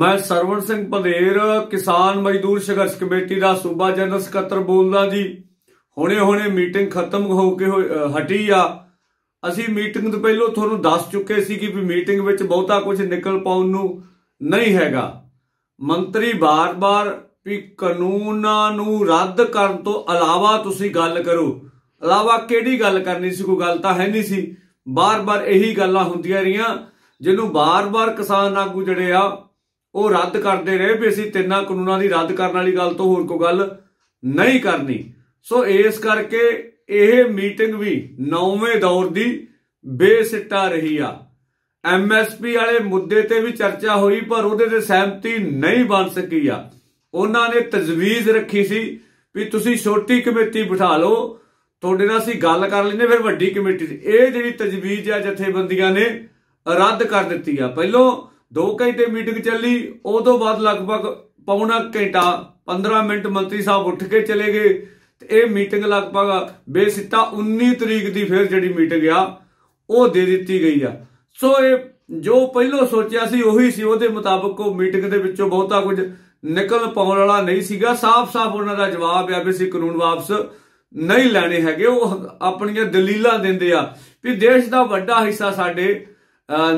ਮੈਂ ਸਰਵਣ ਸਿੰਘ ਪੰਧੇਰ ਕਿਸਾਨ ਮਜ਼ਦੂਰ ਸੰਘਰਸ਼ ਕਮੇਟੀ ਦਾ ਸੂਬਾ ਜਨਰਲ ਸਕੱਤਰ ਬੋਲਦਾ ਜੀ। ਹੁਣੇ ਹੁਣੇ ਮੀਟਿੰਗ ਖਤਮ ਹੋ ਕੇ ਹਟੀ ਆ। ਅਸੀਂ ਮੀਟਿੰਗ ਤੋਂ ਪਹਿਲਾਂ ਤੁਹਾਨੂੰ ਦੱਸ ਚੁੱਕੇ ਸੀ ਕਿ ਵੀ ਮੀਟਿੰਗ ਵਿੱਚ ਬਹੁਤਾ ਕੁਝ ਨਿਕਲ ਪਾਉਣ ਨੂੰ ਨਹੀਂ ਹੈਗਾ। ਮੰਤਰੀ ਬਾਰ-ਬਾਰ ਵੀ ਕਾਨੂੰਨਾਂ ਨੂੰ ਰੱਦ ਕਰਨ ਤੋਂ ਇਲਾਵਾ ਤੁਸੀਂ ਗੱਲ ਕਰੋ। ਇਲਾਵਾ ਕਿਹੜੀ ਗੱਲ ਕਰਨੀ ਸੀ? ਕੋਈ ਗੱਲ ਤਾਂ ਹੈ ਨਹੀਂ ਸੀ। ਬਾਰ-ਬਾਰ ਇਹੀ ਗੱਲਾਂ ਹੁੰਦੀਆਂ ਰਹੀਆਂ, ਜਿਹਨੂੰ ਬਾਰ-ਬਾਰ ਕਿਸਾਨ ਆਗੂ ਜਿਹੜੇ ਆ ਉਹ ਰੱਦ ਕਰਦੇ ਰਹੇ ਵੀ ਅਸੀਂ ਤਿੰਨਾਂ ਕਾਨੂੰਨਾਂ ਦੀ ਰੱਦ ਕਰਨ ਵਾਲੀ ਗੱਲ ਤੋਂ ਹੋਰ ਕੋਈ ਗੱਲ ਨਹੀਂ ਕਰਨੀ। ਸੋ ਇਸ ਕਰਕੇ ਇਹ ਮੀਟਿੰਗ ਵੀ ਨੌਵੇਂ ਦੌਰ ਦੀ ਬੇਸਿੱਟਾ ਰਹੀ ਆ। ਐਮਐਸਪੀ ਵਾਲੇ ਮੁੱਦੇ ਤੇ ਵੀ ਚਰਚਾ ਹੋਈ, ਪਰ ਉਹਦੇ ਤੇ ਸਹਿਮਤੀ ਨਹੀਂ ਬਣ ਸਕੀ ਆ। ਉਹਨਾਂ ਨੇ ਤਜਵੀਜ਼ ਰੱਖੀ ਸੀ ਵੀ ਤੁਸੀਂ ਛੋਟੀ ਕਮੇਟੀ ਬਿਠਾ ਲਓ, ਤੁਹਾਡੇ ਨਾਲ ਅਸੀਂ ਗੱਲ ਕਰ ਲੈਨੇ ਫਿਰ ਵੱਡੀ ਕਮੇਟੀ ਇਹ ਜਿਹੜੀ ਤਜਵੀਜ਼ ਆ ਜਥੇਬੰਦੀਆਂ ਨੇ ਰੱਦ ਕਰ ਦਿੱਤੀ ਆ। ਪਹਿਲੋਂ 2 ਘੰਟੇ ਮੀਟਿੰਗ ਚੱਲੀ ਉਹ ਤੋਂ ਬਾਅਦ ਲਗਭਗ ਪੌਣਾ ਘੰਟਾ 15 ਮਿੰਟ ਮੰਤਰੀ ਸਾਹਿਬ ਉੱਠ ਕੇ ਚਲੇ ਗਏ। ਤੇ ਇਹ ਮੀਟਿੰਗ ਲਗਭਗ ਬੇਸਿੱਟਾ 19 ਤਰੀਕ ਦੀ ਫਿਰ ਜਿਹੜੀ ਮੀਟਿੰਗ ਆ, ਉਹ ਦੇ ਦਿੱਤੀ ਗਈ ਆ। ਸੋ ਇਹ ਜੋ ਪਹਿਲਾਂ ਸੋਚਿਆ ਸੀ, ਉਹੀ ਸੀ। ਉਹਦੇ ਮੁਤਾਬਕ ਉਹ ਮੀਟਿੰਗ ਦੇ ਵਿੱਚੋਂ ਬਹੁਤਾ ਕੁਝ ਨਿਕਲ ਪਾਉਣ ਵਾਲਾ ਨਹੀਂ ਸੀਗਾ। ਸਾਫ਼-ਸਾਫ਼ ਉਹਨਾਂ ਦਾ ਜਵਾਬ ਆ ਵੀ ਅਸੀਂ ਕਾਨੂੰਨ ਵਾਪਸ ਨਹੀਂ ਲੈਣੇ ਹੈਗੇ। ਉਹ ਆਪਣੀਆਂ ਦਲੀਲਾਂ ਦਿੰਦੇ ਆ ਵੀ ਦੇਸ਼ ਦਾ ਵੱਡਾ ਹਿੱਸਾ ਸਾਡੇ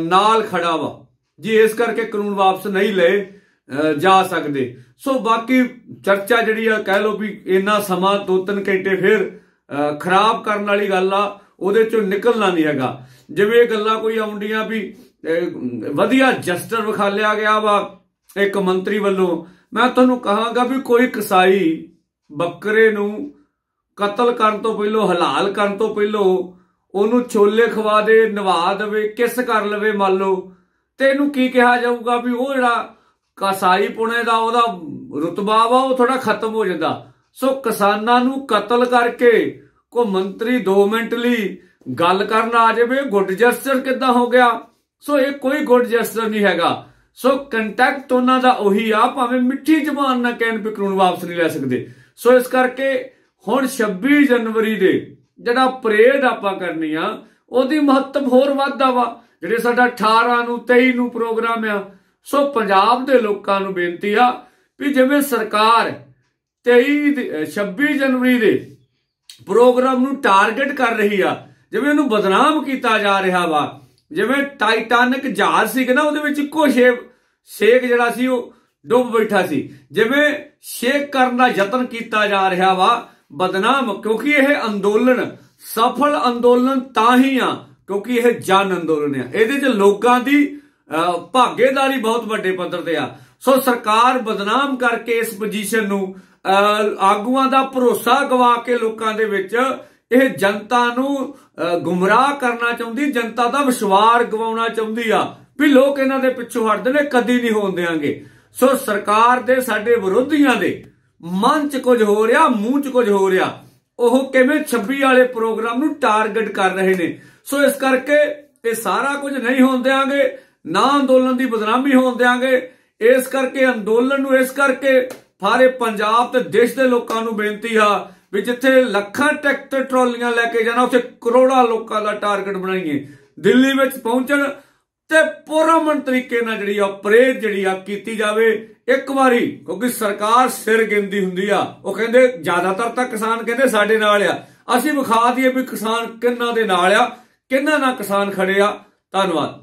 ਨਾਲ ਖੜਾ ਵਾ। ਜੀ ਇਸ ਕਰਕੇ ਕਾਨੂੰਨ ਵਾਪਸ ਨਹੀਂ ਲਏ ਜਾ ਸਕਦੇ। ਸੋ ਬਾਕੀ ਚਰਚਾ ਜਿਹੜੀ ਆ ਕਹਿ ਲਓ ਵੀ ਇੰਨਾ ਸਮਾਂ ਦੋ ਤਿੰਨ ਘੰਟੇ ਫਿਰ ਅਹ, ਖਰਾਬ ਕਰਨ ਵਾਲੀ ਗੱਲ ਆ ਉਹਦੇ ਚੋਂ ਨਿਕਲਣਾ ਨਹੀਂ ਹੈਗਾ। ਜਿਵੇਂ ਇਹ ਗੱਲਾਂ ਕੋਈ ਆਉਂਦੀਆਂ ਵੀ ਵਧੀਆ ਜਸਟਰ ਵਿਖਾਲਿਆ ਗਿਆ ਵਾ ਇੱਕ ਮੰਤਰੀ ਵੱਲੋਂ। ਮੈਂ ਤੁਹਾਨੂੰ ਕਹਾਂਗਾ ਵੀ ਕੋਈ ਕਸਾਈ ਬੱਕਰੇ ਨੂੰ ਕਤਲ ਕਰਨ ਤੋਂ ਪਹਿਲਾਂ ਹਲਾਲ ਕਰਨ ਤੋਂ ਪਹਿਲਾਂ ਉਹਨੂੰ ਛੋਲੇ ਖਵਾ ਦੇ ਨਵਾ ਦੇਵੇ ਕਿਸ ਕਰ ਲਵੇ ਮੰਨ ਲਓ ਤੇ ਇਹਨੂੰ ਕੀ ਕਿਹਾ ਜਾਊਗਾ ਵੀ ਉਹ ਜਿਹੜਾ ਕਸਾਈ ਪੁਣੇ ਦਾ ਉਹਦਾ ਰਤਬਾ ਵਾ, ਉਹ ਥੋੜਾ ਖਤਮ ਹੋ ਜਾਂਦਾ। ਸੋ ਕਿਸਾਨਾਂ ਨੂੰ ਕਤਲ ਕਰਕੇ ਕੋ ਮੰਤਰੀ 2 ਮਿੰਟ ਲਈ ਗੱਲ ਕਰਨ ਆ ਜਾਵੇ, ਗੁੱਡ ਜਸਟਰ ਕਿੱਦਾਂ ਹੋ ਗਿਆ? ਸੋ ਇਹ ਕੋਈ ਗੁੱਡ ਜਸਟਰ ਨਹੀਂ ਹੈਗਾ। ਸੋ ਕੰਟੈਕਟ ਉਹਨਾਂ ਦਾ ਉਹੀ ਆ, ਭਾਵੇਂ ਮਿੱਠੀ ਜ਼ਬਾਨ ਨਾਲ ਕਹਿਣ ਵੀ ਕਾਨੂੰਨ ਵਾਪਸ ਨਹੀਂ ਲੈ ਸਕਦੇ। ਸੋ ਇਸ ਕਰਕੇ ਹੁਣ 26 ਜਨਵਰੀ ਦੇ ਜਿਹੜਾ ਪਰੇਡ ਆਪਾਂ ਕਰਨੀ ਆ ਉਹਦੀ ਮਹੱਤਵ ਹੋਰ ਵੱਧਦਾ ਵਾ। ਜਿਹੜੇ ਸਾਡਾ 18 ਨੂੰ 23 ਨੂੰ ਪ੍ਰੋਗਰਾਮ ਆ, ਸੋ ਪੰਜਾਬ ਦੇ ਲੋਕਾਂ ਨੂੰ ਬੇਨਤੀ ਆ ਵੀ ਜਿਵੇਂ ਸਰਕਾਰ 23 ਦੇ- 26 ਜਨਵਰੀ ਦੇ ਪ੍ਰੋਗਰਾਮ ਨੂੰ ਟਾਰਗੇਟ ਕਰ ਰਹੀ ਆ, ਜਿਵੇਂ ਉਹਨੂੰ ਬਦਨਾਮ ਕੀਤਾ ਜਾ ਰਿਹਾ ਵਾ, ਜਿਵੇਂ ਟਾਈਟੈਨਿਕ ਜਹਾਜ਼ ਸੀ ਕਿ ਨਾ, ਉਹਦੇ ਵਿੱਚ ਇੱਕੋ ਸ਼ੇਪ ਸ਼ੇਕ ਜਿਹੜਾ ਸੀ ਉਹ ਡੁੱਬ ਬੈਠਾ ਸੀ। ਜਿਵੇਂ ਸ਼ੇਕ ਕਰਨ ਦਾ ਯਤਨ ਕੀਤਾ ਜਾ ਰਿਹਾ ਵਾ, ਬਦਨਾਮ, ਕਿਉਂਕਿ ਇਹ ਅੰਦੋਲਨ ਸਫਲ ਅੰਦੋਲਨ ਤਾਂ ਹੀ ਆ ਕਿਉਂਕਿ ਇਹ ਜਨ ਅੰਦੋਲਨ ਆ। ਇਹਦੇ 'ਚ ਲੋਕਾਂ ਦੀ ਅਹ, ਭਾਗੇਦਾਰੀ ਬਹੁਤ ਵੱਡੇ ਪੱਧਰ ਤੇ ਆ। ਸੋ ਸਰਕਾਰ ਬਦਨਾਮ ਕਰਕੇ ਇਸ ਪੋਜੀਸ਼ਨ ਨੂੰ ਆਗੂਆਂ ਦਾ ਭਰੋਸਾ ਗਵਾ ਕੇ ਲੋਕਾਂ ਦੇ ਵਿੱਚ ਇਹ ਜਨਤਾ ਨੂੰ ਗੁੰਮਰਾਹ ਕਰਨਾ ਚਾਹੁੰਦੀ ਜਨਤਾ ਦਾ ਵਿਸ਼ਵਾਸ ਗਵਾਉਣਾ ਚਾਹੁੰਦੀ ਆ ਵੀ ਲੋਕ ਇਹਨਾਂ ਦੇ ਪਿੱਛੋਂ ਹਟਦੇ ਨੇ ਕਦੀ ਨਹੀਂ ਹੋਣ ਦੇਾਂਗੇ ਸੋ ਸਰਕਾਰ ਦੇ ਸਾਡੇ ਵਿਰੋਧੀਆਂ ਦੇ ਮਨ 'ਚ ਕੁਝ ਹੋ ਰਿਹਾ ਮੂੰਹ 'ਚ ਕੁਝ ਹੋ ਰਿਹਾ। ਉਹ ਕਿਵੇਂ 26 ਵਾਲੇ ਪ੍ਰੋਗਰਾਮ ਨੂੰ ਟਾਰਗੇਟ ਕਰ ਰਹੇ ਨੇ? ਸੋ ਇਸ ਕਰਕੇ ਇਹ ਸਾਰਾ ਕੁਝ ਨਹੀਂ ਹੋਣ ਦੇਾਂਗੇ ਨਾ ਅੰਦੋਲਨ ਦੀ ਬਦਨਾਮੀ ਹੋਣ ਦੇਾਂਗੇ ਇਸ ਕਰਕੇ, ਅੰਦੋਲਨ ਨੂੰ ਇਸ ਕਰਕੇ ਸਾਰੇ ਪੰਜਾਬ ਤੇ ਦੇਸ਼ ਦੇ ਲੋਕਾਂ ਨੂੰ ਬੇਨਤੀ ਆ ਵੀ ਜਿੱਥੇ ਲੱਖਾਂ ਟਰੈਕਟਰ, ਟਰਾਲੀਆਂ ਲੈ ਕੇ ਜਾਣਾ, ਉੱਥੇ ਕਰੋੜਾਂ ਲੋਕਾਂ ਦਾ ਟਾਰਗੇਟ ਬਣਾਈਏ। ਦਿੱਲੀ ਵਿੱਚ ਪਹੁੰਚਣ ਤੇ ਪੁਰਮਨ ਤਰੀਕੇ ਨਾਲ ਜਿਹੜੀ ਆ ਪ੍ਰੇਰ ਜਿਹੜੀ ਆ ਕੀਤੀ ਜਾਵੇ। ਇੱਕ ਵਾਰੀ, ਕਿਉਂਕਿ ਸਰਕਾਰ ਸਿਰ ਗਿੰਦੀ ਹੁੰਦੀ ਆ, ਉਹ ਕਹਿੰਦੇ ਜ਼ਿਆਦਾਤਰ ਤਾਂ ਕਿਸਾਨ ਕਹਿੰਦੇ ਸਾਡੇ ਨਾਲ ਆ। ਅਸੀਂ ਵਿਖਾ ਦਈਏ ਵੀ ਕਿਸਾਨ ਕਿੰਨਾ ਦੇ ਨਾਲ ਆ, ਕਿੰਨਾ ਨਾਲ ਕਿਸਾਨ ਖੜੇ ਆ। ਧੰਨਵਾਦ।